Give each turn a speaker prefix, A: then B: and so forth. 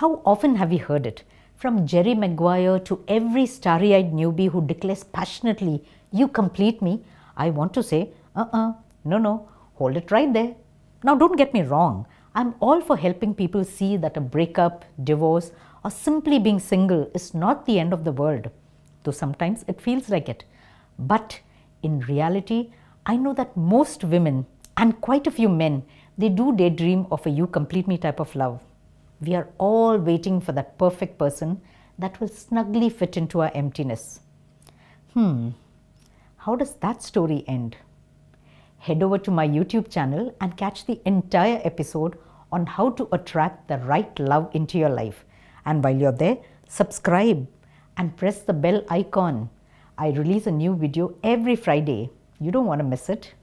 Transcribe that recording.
A: How often have we heard it? From Jerry Maguire to every starry eyed newbie who declares passionately, You complete me. I want to say, Uh uh, no, no, hold it right there. Now, don't get me wrong. I'm all for helping people see that a breakup, divorce, or simply being single is not the end of the world, though sometimes it feels like it. But in reality, I know that most women and quite a few men, they do daydream of a you complete me type of love. We are all waiting for that perfect person that will snugly fit into our emptiness. Hmm, how does that story end? Head over to my YouTube channel and catch the entire episode on how to attract the right love into your life. And while you're there, subscribe and press the bell icon. I release a new video every Friday. You don't want to miss it.